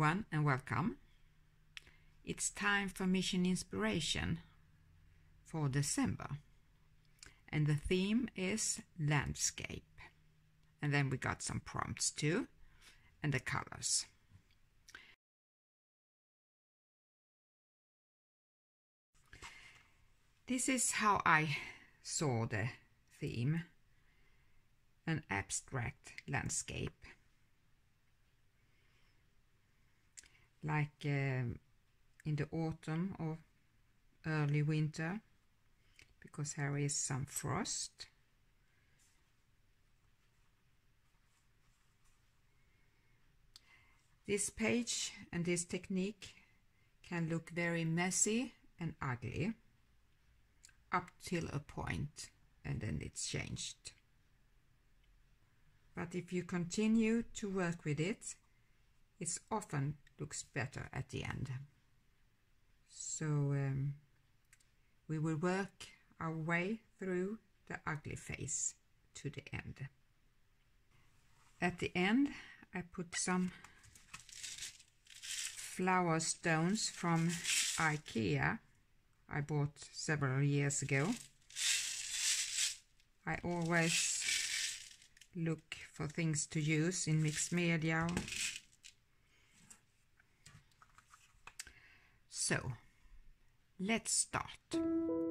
everyone and welcome. It's time for Mission Inspiration for December and the theme is landscape. And then we got some prompts too and the colors. This is how I saw the theme an abstract landscape. Like uh, in the autumn or early winter, because there is some frost. This page and this technique can look very messy and ugly up till a point and then it's changed. But if you continue to work with it, it's often looks better at the end. So um, we will work our way through the ugly face to the end. At the end I put some flower stones from Ikea I bought several years ago. I always look for things to use in mixed media. So, let's start.